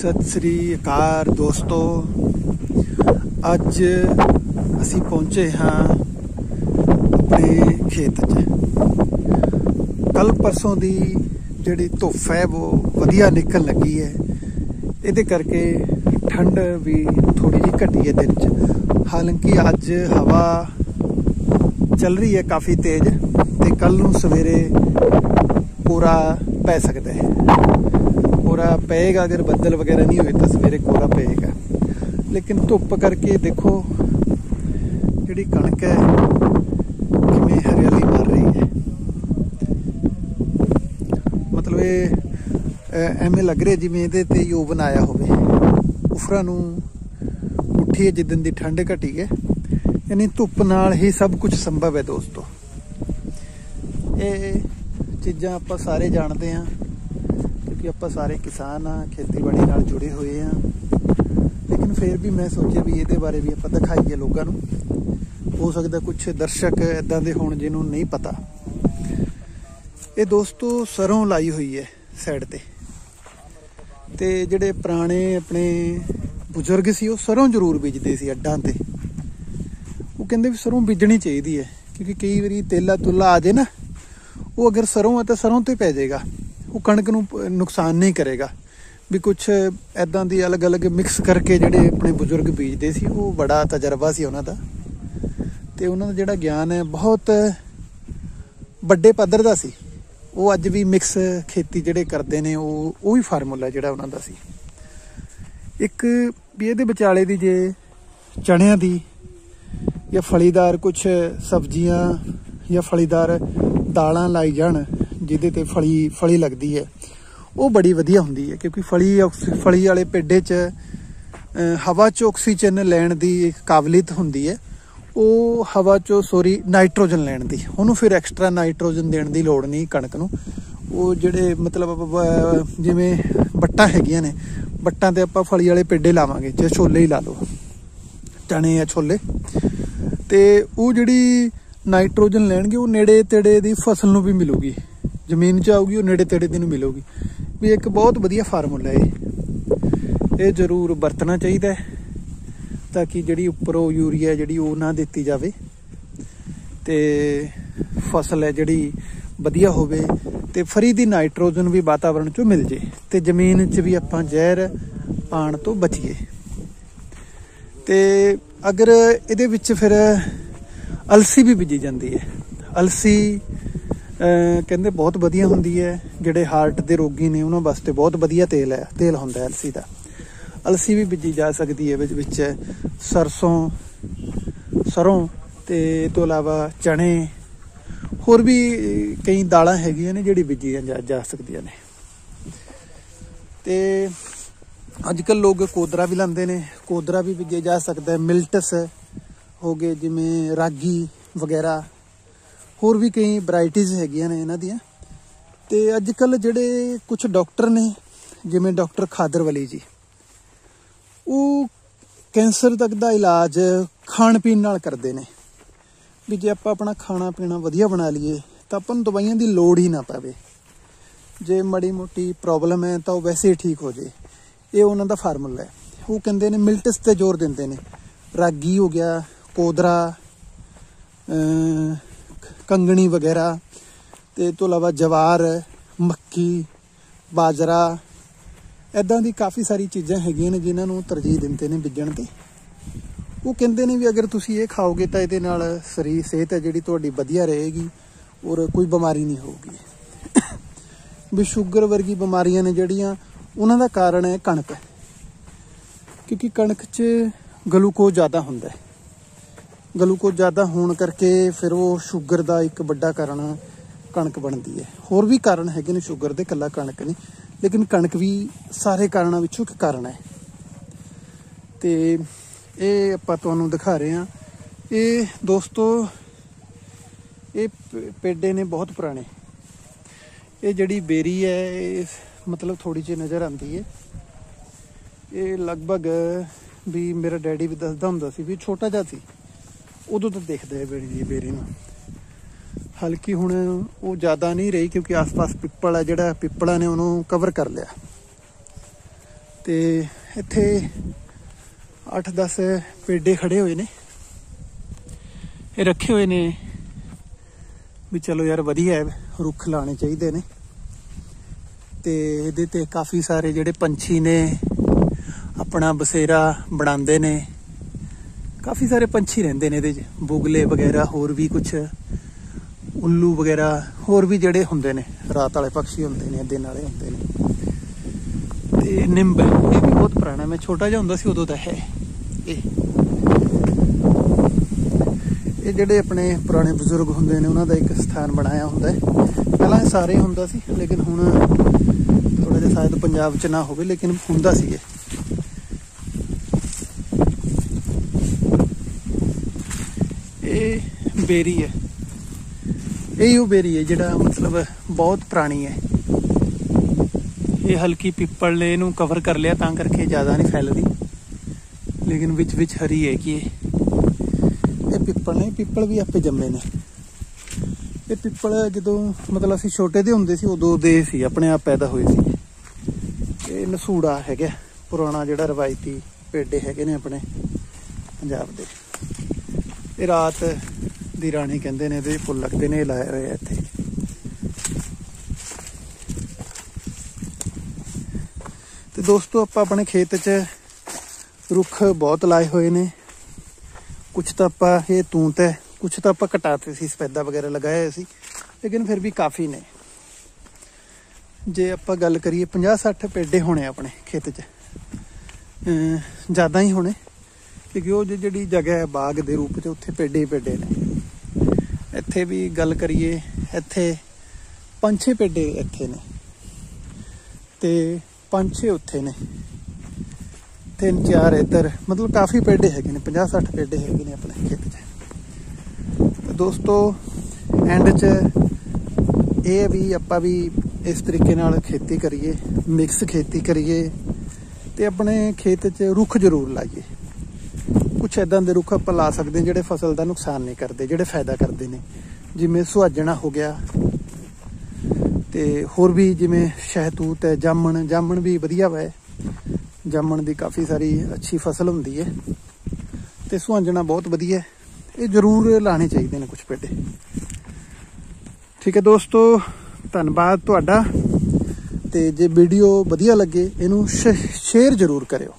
ਸਤਿ ਸ੍ਰੀ ਅਕਾਲ ਦੋਸਤੋ। ਅੱਜ ਅਸੀਂ ਪਹੁੰਚੇ ਹਾਂ ਆਪਣੇ ਖੇਤ 'ਚ। ਕੱਲ ਪਰਸੋਂ ਦੀ ਜਿਹੜੀ ਧੁੱਪ ਹੈ, ਉਹ ਵਧੀਆ ਨਿਕਲ ਲੱਗੀ ਹੈ। ਇਹਦੇ ਕਰਕੇ ਠੰਡ ਵੀ ਥੋੜੀ ਜਿਹੀ ਘਟੀ ਹੈ ਦਿਨ 'ਚ। ਹਾਲਾਂਕਿ ਅੱਜ ਹਵਾ ਚੱਲ ਰਹੀ ਹੈ ਕਾਫੀ ਤੇਜ਼ ਤੇ ਕੱਲ ਨੂੰ ਸਵੇਰੇ ਪੂਰਾ ਪੈ ਸਕਦਾ ਹੈ। ਪਏਗਾ, ਅਗਰ ਬੱਦਲ ਵਗੈਰਾ ਨਹੀਂ ਹੋਏ ਤਾਂ ਸਵੇਰੇ ਕੋਰਾ ਪਏਗਾ। ਲੇਕਿਨ ਧੁੱਪ ਕਰਕੇ ਦੇਖੋ ਜਿਹੜੀ ਕਣਕ ਹੈ, ਕਿਵੇਂ ਹਰਿਆਲੀ ਮਾਰ ਰਹੀ ਹੈ। ਮਤਲਬ ਇਹ ਐਵੇਂ ਲੱਗ ਰਿਹਾ ਜਿਵੇਂ ਇਹਦੇ ਤੇ ਯੋਵਨ ਆਇਆ ਹੋਵੇ। ਉਫਰਾ ਨੂੰ ਉੱਠੀ ਹੈ ਜਿੱਦਨ ਦੀ ਠੰਡ ਘਟੀ ਹੈ। ਯਾਨੀ ਧੁੱਪ ਨਾਲ ਹੀ ਸਭ ਕੁਝ ਸੰਭਵ ਹੈ ਦੋਸਤੋ। ਇਹ ਚੀਜ਼ਾਂ ਆਪਾਂ ਸਾਰੇ ਜਾਣਦੇ ਹਾਂ। ਕਿਉਂਕਿ ਆਪਾਂ ਸਾਰੇ ਕਿਸਾਨ ਆ, ਖੇਤੀਬਾੜੀ ਨਾਲ ਜੁੜੇ ਹੋਏ ਆ। ਲੇਕਿਨ ਫਿਰ ਵੀ ਮੈਂ ਸੋਚਿਆ ਵੀ ਇਹਦੇ ਬਾਰੇ ਵੀ ਆਪਾਂ ਦਿਖਾਈਏ ਲੋਕਾਂ ਨੂੰ। ਹੋ ਸਕਦਾ ਕੁਝ ਦਰਸ਼ਕ ਇਦਾਂ ਦੇ ਹੋਣ ਜਿਹਨੂੰ ਨਹੀਂ ਪਤਾ। ਇਹ ਦੋਸਤੋ ਸਰੋਂ ਲਾਈ ਹੋਈ ਹੈ ਸਾਈਡ ਤੇ। ਤੇ ਜਿਹੜੇ ਪੁਰਾਣੇ ਆਪਣੇ ਬਜ਼ੁਰਗ ਸੀ, ਉਹ ਸਰੋਂ ਜ਼ਰੂਰ ਬੀਜਦੇ ਸੀ ਅੱਡਾਂ ਤੇ। ਉਹ ਕਹਿੰਦੇ ਵੀ ਸਰੋਂ ਬੀਜਣੀ ਚਾਹੀਦੀ ਹੈ, ਕਿਉਂਕਿ ਕਈ ਵਾਰੀ ਤੇਲਾ ਤੁਲਾ ਆ ਜੇ ਨਾ, ਉਹ ਅਗਰ ਸਰੋਂ ਹੈ ਤਾਂ ਸਰੋਂ ਤੇ ਪੈ ਜਾਏਗਾ। ਉਹ ਕਣਕ ਨੂੰ ਪ- ਨੁਕਸਾਨ ਨਹੀਂ ਕਰੇਗਾ। ਵੀ ਕੁਝ ਐਦਾਂ ਦੀ ਅਲੱਗ-ਅਲੱਗ ਮਿਕਸ ਕਰਕੇ ਜਿਹੜੇ ਆਪਣੇ ਬਜ਼ੁਰਗ ਬੀਜਦੇ ਸੀ, ਉਹ ਬੜਾ ਤਜਰਬਾ ਸੀ ਉਹਨਾਂ ਦਾ। ਤੇ ਉਹਨਾਂ ਦਾ ਜਿਹੜਾ ਗਿਆਨ ਹੈ, ਬਹੁਤ ਵੱਡੇ ਪੱਧਰ ਦਾ ਸੀ। ਉਹ ਅੱਜ ਵੀ ਮਿਕਸ ਖੇਤੀ ਜਿਹੜੇ ਕਰਦੇ ਨੇ, ਉਹ ਉਹ ਹੀ ਫਾਰਮੂਲਾ ਜਿਹੜਾ ਉਹਨਾਂ ਦਾ ਸੀ। ਇੱਕ ਵੀ ਇਹਦੇ ਵਿਚਾਲੇ ਦੀ ਜੇ ਚਣਿਆਂ ਦੀ ਜਾਂ ਫਲੀਦਾਰ ਕੁਝ ਸਬਜ਼ੀਆਂ ਜਾਂ ਫਲੀਦਾਰ ਦਾਲਾਂ ਲਾਈ ਜਾਣ ਜਿਹਦੇ ਤੇ ਫਲੀ ਫਲੀ ਲੱਗਦੀ ਹੈ। ਉਹ ਬੜੀ ਵਧੀਆ ਹੁੰਦੀ ਹੈ, ਕਿਉਂਕਿ ਫਲੀ, ਆਕਸੀ- ਫਲੀ ਵਾਲੇ ਪੇਡੇ 'ਚ ਹਵਾ 'ਚ ਆਕਸੀਜਨ ਲੈਣ ਦੀ ਇੱਕ ਕਾਬਲੀਅਤ ਹੁੰਦੀ ਹੈ। ਉਹ ਹਵਾ 'ਚੋਂ ਸੋਰੀ ਨਾਈਟ੍ਰੋਜਨ ਲੈਣ ਦੀ। ਉਹਨੂੰ ਫਿਰ ਐਕਸਟਰਾ ਨਾਈਟ੍ਰੋਜਨ ਦੇਣ ਦੀ ਲੋੜ ਨਹੀਂ ਕਣਕ ਨੂੰ। ਉਹ ਜਿਹੜੇ, ਮਤਲਬ ਜਿਵੇਂ ਬੱਟਾਂ ਹੈਗੀਆਂ ਨੇ, ਬੱਟਾਂ ਤੇ ਆਪਾਂ ਫਲੀ ਵਾਲੇ ਪੇਡੇ ਲਾਵਾਂਗੇ, ਜੇ ਛੋਲੇ ਹੀ ਲਾ ਲਓ। ਚਣੇ ਜਾਂ ਛੋਲੇ। ਤੇ ਉਹ ਜਿਹੜੀ ਨਾਈਟ੍ਰੋਜਨ ਲੈਣਗੇ, ਉਹ ਨੇੜੇ ਤੇੜੇ ਦੀ ਫਸਲ ਨੂੰ ਵੀ ਮਿਲੂਗੀ। ਜ਼ਮੀਨ 'ਚ ਆਊਗੀ, ਉਹ ਨੇੜੇ ਤੇੜੇ ਦੀ ਨੂੰ ਮਿਲੂਗੀ। ਵੀ ਇੱਕ ਬਹੁਤ ਵਧੀਆ ਫਾਰਮੂਲਾ ਇਹ। ਇਹ ਜ਼ਰੂਰ ਵਰਤਣਾ ਚਾਹੀਦਾ ਹੈ, ਤਾਂ ਕਿ ਜਿਹੜੀ ਉੱਪਰੋਂ ਯੂਰੀਆ ਜਿਹੜੀ ਉਹ ਨਾ ਦਿੱਤੀ ਜਾਵੇ ਤੇ ਫਸਲ ਹੈ ਜਿਹੜੀ ਵਧੀਆ ਹੋਵੇ ਤੇ ਫਰੀ ਦੀ ਨਾਈਟ੍ਰੋਜਨ ਵੀ ਵਾਤਾਵਰਣ 'ਚੋਂ ਮਿਲ ਜੇ ਤੇ ਜ਼ਮੀਨ 'ਚ ਵੀ ਆਪਾਂ ਜ਼ਹਿਰ ਪਾਣ ਤੋਂ ਬਚੀਏ। ਤੇ ਅਗਰ ਇਹਦੇ ਵਿੱਚ ਫਿਰ ਅਲਸੀ ਵੀ ਬੀਜੀ ਜਾਂਦੀ ਹੈ। ਅਲਸੀ ਕਹਿੰਦੇ ਬਹੁਤ ਵਧੀਆ ਹੁੰਦੀ ਹੈ, ਜਿਹੜੇ ਹਾਰਟ ਦੇ ਰੋਗੀ ਨੇ ਉਹਨਾਂ ਵਾਸਤੇ ਬਹੁਤ ਵਧੀਆ ਤੇਲ ਹੈ, ਤੇਲ ਹੁੰਦਾ ਅਲਸੀ ਦਾ। ਅਲਸੀ ਵੀ ਬੀਜੀ ਜਾ ਸਕਦੀ ਹੈ, ਵਿੱਚ ਵਿੱਚ ਸਰਸੋਂ, ਸਰੋਂ ਤੇ ਇਹ ਤੋਂ ਇਲਾਵਾ ਚਣੇ ਹੋਰ ਵੀ ਕਈ ਦਾਲਾਂ ਹੈਗੀਆਂ ਨੇ ਜਿਹੜੀ ਬੀਜੀਆਂ ਜਾ- ਜਾ ਸਕਦੀਆਂ ਨੇ। ਤੇ ਅੱਜ ਕੱਲ ਲੋਕ ਕੋਦਰਾ ਵੀ ਲਾਉਂਦੇ ਨੇ, ਕੋਦਰਾ ਵੀ ਬੀਜਿਆ ਜਾ ਸਕਦਾ ਹੈ, ਮਿਲਟਸ ਹੋ ਗਏ ਜਿਵੇਂ ਰਾਗੀ ਵਗੈਰਾ। ਹੋਰ ਵੀ ਕਈ ਵੈਰਾਈਟੀਆਂ ਹੈਗੀਆਂ ਨੇ ਇਹਨਾਂ ਦੀਆਂ। ਤੇ ਅੱਜ ਕੱਲ ਜਿਹੜੇ ਕੁਝ ਡਾਕਟਰ ਨੇ, ਜਿਵੇਂ ਡਾਕਟਰ ਖਾਦਰ ਵਲੀ ਜੀ, ਉਹ ਕੈਂਸਰ ਤੱਕ ਦਾ ਇਲਾਜ ਖਾਣ ਪੀਣ ਨਾਲ ਕਰਦੇ ਨੇ। ਵੀ ਜੇ ਆਪਾਂ ਆਪਣਾ ਖਾਣਾ ਪੀਣਾ ਵਧੀਆ ਬਣਾ ਲਈਏ, ਤਾਂ ਆਪਾਂ ਨੂੰ ਦਵਾਈਆਂ ਦੀ ਲੋੜ ਹੀ ਨਾ ਪਵੇ। ਜੇ ਮੜੀ ਮੋਟੀ ਪ੍ਰੋਬਲਮ ਹੈ, ਤਾਂ ਉਹ ਵੈਸੇ ਹੀ ਠੀਕ ਹੋ ਜੇ। ਇਹ ਉਹਨਾਂ ਦਾ ਫਾਰਮੂਲਾ ਹੈ। ਉਹ ਕਹਿੰਦੇ ਨੇ ਮਿਲਟਸ ਤੇ ਜ਼ੋਰ ਦਿੰਦੇ ਨੇ। ਰਾਗੀ ਹੋ ਗਿਆ, ਕੋਦਰਾ ਕੰਗਣੀ ਵਗੈਰਾ, ਤੇ ਇਹ ਤੋਂ ਇਲਾਵਾ ਜਵਾਰ, ਮੱਕੀ, ਬਾਜਰਾ ਐਦਾਂ ਦੀ ਕਾਫੀ ਸਾਰੀ ਚੀਜ਼ਾਂ ਹੈਗੀਆਂ ਨੇ ਜਿਨ੍ਹਾਂ ਨੂੰ ਤਰਜੀਹ ਦਿੰਦੇ ਨੇ ਬੀਜਣ ਤੇ। ਉਹ ਕਹਿੰਦੇ ਨੇ ਵੀ ਅਗਰ ਤੁਸੀਂ ਇਹ ਖਾਓਗੇ ਤਾਂ ਇਹਦੇ ਨਾਲ ਸਰੀਰ, ਸਿਹਤ ਹੈ ਜਿਹੜੀ ਤੁਹਾਡੀ ਵਧੀਆ ਰਹੇਗੀ ਔਰ ਕੋਈ ਬਿਮਾਰੀ ਨਹੀਂ ਹੋਊਗੀ। ਵੀ ਸ਼ੂਗਰ ਵਰਗੀ ਬਿਮਾਰੀਆਂ ਨੇ ਜਿਹੜੀਆਂ, ਉਹਨਾਂ ਦਾ ਕਾਰਨ ਹੈ ਕਣਕ। ਕਿਉਂਕਿ ਕਣਕ 'ਚ ਗਲੂਕੋਜ਼ ਜ਼ਿਆਦਾ ਹੁੰਦਾ ਹੈ। ਗਲੂਕੋਜ਼ ਜ਼ਿਆਦਾ ਹੋਣ ਕਰਕੇ ਫਿਰ ਉਹ ਸ਼ੂਗਰ ਦਾ ਇੱਕ ਵੱਡਾ ਕਾਰਨ ਕਣਕ ਬਣਦੀ ਹੈ। ਹੋਰ ਵੀ ਕਾਰਨ ਹੈਗੇ ਨੇ ਸ਼ੂਗਰ ਦੇ ਕੱਲਾ ਕਣਕ ਨਹੀਂ, ਲੇਕਿਨ ਕਣਕ ਵੀ ਸਾਰੇ ਕਾਰਨਾਂ ਵਿੱਚੋਂ ਇੱਕ ਕਾਰਨ ਹੈ। ਤੇ ਇਹ ਆਪਾਂ ਤੁਹਾਨੂੰ ਦਿਖਾ ਰਹੇ ਹਾਂ। ਇਹ ਦੋਸਤੋ, ਇਹ ਪ- ਪੇਡੇ ਨੇ ਬਹੁਤ ਪੁਰਾਣੇ। ਇਹ ਜਿਹੜੀ ਬੇਰੀ ਹੈ, ਇਹ ਮਤਲਬ ਥੋੜੀ ਜਿਹੀ ਨਜ਼ਰ ਆਉਂਦੀ ਹੈ। ਇਹ ਲਗਭਗ ਵੀ ਮੇਰਾ ਡੈਡੀ ਵੀ ਦੱਸਦਾ ਹੁੰਦਾ ਸੀ ਵੀ ਛੋਟਾ ਜਿਹਾ ਸੀ। ਉਦੋਂ ਤੋਂ ਦੇਖਦੇ ਆ ਬੇੜੀ ਦੀ ਬੇਰੀ ਨੂੰ। ਹਲਕੀ ਹੁਣ ਉਹ ਜ਼ਿਆਦਾ ਨਹੀਂ ਰਹੀ ਕਿਉਂਕਿ ਆਸ-ਪਾਸ ਪਿੱਪਲ ਆ, ਜਿਹੜਾ ਪਿੱਪਲਾਂ ਨੇ ਉਹਨੂੰ ਕਵਰ ਕਰ ਲਿਆ। ਤੇ ਇੱਥੇ 8-10 ਪੇਡੇ ਖੜੇ ਹੋਏ ਨੇ। ਇਹ ਰੱਖੇ ਹੋਏ ਨੇ ਵੀ ਚਲੋ ਯਾਰ ਵਧੀਆ ਹੈ, ਰੁੱਖ ਲਾਣੇ ਚਾਹੀਦੇ ਨੇ। ਤੇ ਇਹਦੇ ਤੇ ਕਾਫੀ ਸਾਰੇ ਜਿਹੜੇ ਪੰਛੀ ਨੇ, ਆਪਣਾ ਬਸੇਰਾ ਬਣਾਉਂਦੇ ਨੇ। ਕਾਫੀ ਸਾਰੇ ਪੰਛੀ ਰਹਿੰਦੇ ਨੇ ਇਹਦੇ 'ਚ। ਬੁਗਲੇ ਵਗੈਰਾ, ਹੋਰ ਵੀ ਕੁਝ ਉੱਲੂ ਵਗੈਰਾ, ਹੋਰ ਵੀ ਜਿਹੜੇ ਹੁੰਦੇ ਨੇ, ਰਾਤ ਵਾਲੇ ਪੰਛੀ ਹੁੰਦੇ ਨੇ, ਦਿਨ ਵਾਲੇ ਹੁੰਦੇ ਨੇ। ਤੇ ਨਿੰਬ, ਇਹ ਵੀ ਬਹੁਤ ਪੁਰਾਣਾ, ਮੈਂ ਛੋਟਾ ਜਿਹਾ ਹੁੰਦਾ ਸੀ ਉਦੋਂ ਦਾ ਹੈ ਇਹ। ਇਹ ਜਿਹੜੇ ਆਪਣੇ ਪੁਰਾਣੇ ਬਜ਼ੁਰਗ ਹੁੰਦੇ ਨੇ, ਉਹਨਾਂ ਦਾ ਇੱਕ ਸਥਾਨ ਬਣਾਇਆ ਹੁੰਦਾ ਹੈ। ਪਹਿਲਾਂ ਇਹ ਸਾਰੇ ਹੁੰਦਾ ਸੀ, ਲੇਕਿਨ ਹੁਣ ਥੋੜਾ ਜਿਹਾ ਸ਼ਾਇਦ ਪੰਜਾਬ 'ਚ ਨਾ ਹੋਵੇ, ਲੇਕਿਨ ਹੁੰਦਾ ਸੀ ਇਹ। ਇਹ ਬੇਰੀ ਹੈ। ਇਹ ਉਹ ਬੇਰੀ ਹੈ ਜਿਹੜਾ ਮਤਲਬ ਬਹੁਤ ਪੁਰਾਣੀ ਹੈ। ਇਹ ਹਲਕੀ ਪਿੱਪਲ ਨੇ ਇਹਨੂੰ ਕਵਰ ਕਰ ਲਿਆ ਤਾਂ ਕਰਕੇ ਜ਼ਿਆਦਾ ਨਹੀਂ ਫੈਲਦੀ। ਲੇਕਿਨ ਵਿੱਚ ਵਿੱਚ ਹਰੀ ਹੈ। ਕਿ ਇਹ ਇਹ ਪਿੱਪਲ ਨੇ, ਪਿੱਪਲ ਵੀ ਆਪੇ ਜੰਮੇ ਨੇ। ਇਹ ਪਿੱਪਲ ਜਦੋਂ ਮਤਲਬ ਅਸੀਂ ਛੋਟੇ ਦੇ ਹੁੰਦੇ ਸੀ, ਉਦੋਂ ਦੇ ਸੀ, ਆਪਣੇ ਆਪ ਪੈਦਾ ਹੋਏ ਸੀ। ਇਹ ਨਸੂੜਾ ਹੈਗਾ, ਪੁਰਾਣਾ ਜਿਹੜਾ ਰਵਾਇਤੀ ਪੇਡੇ ਹੈਗੇ ਨੇ ਆਪਣੇ ਪੰਜਾਬ ਦੇ। ਇਹ ਰਾਤ ਦੀ ਰਾਣੀ ਕਹਿੰਦੇ ਨੇ ਇਹਦੇ ਫੁੱਲ ਲੱਗਦੇ ਨੇ, ਇਹ ਲਾਏ ਹੋਏ ਆ ਇੱਥੇ। ਤੇ ਦੋਸਤੋ, ਆਪਾਂ ਆਪਣੇ ਖੇਤ 'ਚ ਰੁੱਖ ਬਹੁਤ ਲਾਏ ਹੋਏ ਨੇ। ਕੁਝ ਤਾਂ ਆਪਾਂ, ਇਹ ਤੂੰਤ ਹੈ ਕੁਝ ਤਾਂ ਆਪਾਂ ਘਟਾਤੇ ਸੀ, ਸਪੈਦਾ ਵਗੈਰਾ ਲਗਾਏ ਹੋਏ ਸੀ, ਲੇਕਿਨ ਫਿਰ ਵੀ ਕਾਫੀ ਨੇ। ਜੇ ਆਪਾਂ ਗੱਲ ਕਰੀਏ 50 60 ਪੇਡੇ ਹੋਣੇ ਆਪਣੇ ਖੇਤ 'ਚ। ਜ਼ਿਆਦਾ ਹੀ ਹੋਣੇ। ਕਿਉਂਕਿ ਉਹ ਜਿਹੜੀ ਜਗ੍ਹਾ ਹੈ ਬਾਗ ਦੇ ਰੂਪ 'ਚ ਉੱਥੇ ਪੇਡੇ ਹੀ ਪੇਡੇ ਨੇ। ਇੱਥੇ ਵੀ ਗੱਲ ਕਰੀਏ, ਇੱਥੇ ਪੰਜ ਛੇ ਪੇਡੇ ਇੱਥੇ ਨੇ। ਤੇ ਪੰਜ ਛੇ ਉੱਥੇ ਨੇ। ਤਿੰਨ ਚਾਰ ਇੱਧਰ, ਮਤਲਬ ਕਾਫੀ ਪੇਡੇ ਹੈਗੇ ਨੇ 50 60 ਪੇਡੇ ਹੈਗੇ ਨੇ ਆਪਣੇ ਖੇਤ 'ਚ। ਤੇ ਦੋਸਤੋ ਐਂਡ 'ਚ ਇਹ ਵੀ ਆਪਾਂ ਵੀ ਇਸ ਤਰੀਕੇ ਨਾਲ ਖੇਤੀ ਕਰੀਏ ਮਿਕਸ ਖੇਤੀ ਕਰੀਏ ਤੇ ਆਪਣੇ ਖੇਤ 'ਚ ਰੁੱਖ ਜ਼ਰੂਰ ਲਾਈਏ। ਕੁਝ ਐਦਾਂ ਦੇ ਰੁੱਖ ਆਪਾਂ ਲਾ ਸਕਦੇ ਜਿਹੜੇ ਫਸਲ ਦਾ ਨੁਕਸਾਨ ਨਹੀਂ ਕਰਦੇ, ਜਿਹੜੇ ਫਾਇਦਾ ਕਰਦੇ ਨੇ। ਜਿਵੇਂ ਸੁਹਾਜਣਾ ਹੋ ਗਿਆ ਤੇ ਹੋਰ ਵੀ ਜਿਵੇਂ ਸ਼ਹਿਤੂਤ ਹੈ, ਜਾਮਣ ਜਾਮਣ ਵੀ ਵਧੀਆ ਹੈ ਜਾਮਣ ਦੀ ਕਾਫੀ ਸਾਰੀ ਅੱਛੀ ਫਸਲ ਹੁੰਦੀ ਹੈ ਤੇ ਸੁਹਾਜਣਾ ਬਹੁਤ ਵਧੀਆ ਇਹ ਜ਼ਰੂਰ ਲਾਣੇ ਚਾਹੀਦੇ ਨੇ ਕੁਝ ਪੇਡੇ ਠੀਕ ਹੈ ਦੋਸਤੋ, ਧੰਨਵਾਦ ਤੁਹਾਡਾ। ਤੇ ਜੇ ਵੀਡੀਓ ਵਧੀਆ ਲੱਗੇ, ਇਹਨੂੰ ਸ਼ੇਅਰ ਜ਼ਰੂਰ ਕਰਿਓ।